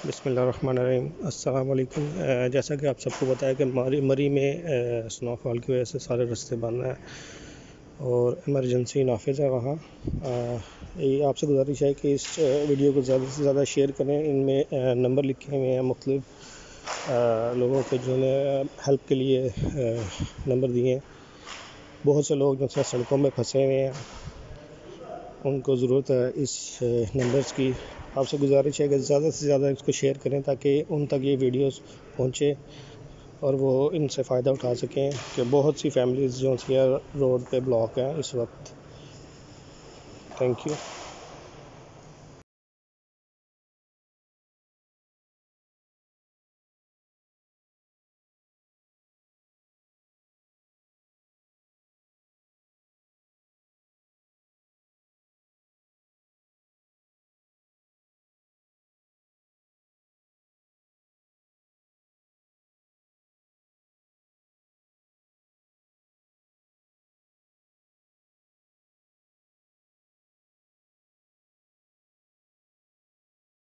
बसमीम अल्लाम जैसा कि आप सबको बताया कि मरी मरी में स्नोफॉल की वजह से सारे रास्ते बंद हैं और इमरजेंसी नाफिज है वहाँ। ये आपसे गुजारिश है कि इस वीडियो को ज़्यादा से ज़्यादा शेयर करें। इनमें नंबर लिखे हुए हैं मुख्तलिफ़। लोगों के जिन्होंने हेल्प के लिए नंबर दिए हैं। बहुत से लोग जो सड़कों में फंसे हुए हैं। उनको ज़रूरत है इस नंबर्स की। आपसे गुजारिश है कि ज़्यादा से ज़्यादा इसको शेयर करें ताकि उन तक ये वीडियोस पहुँचे और वो इनसे फ़ायदा उठा सकें कि बहुत सी फैमिलीज़ जो रोड पे ब्लॉक हैं इस वक्त। Thank you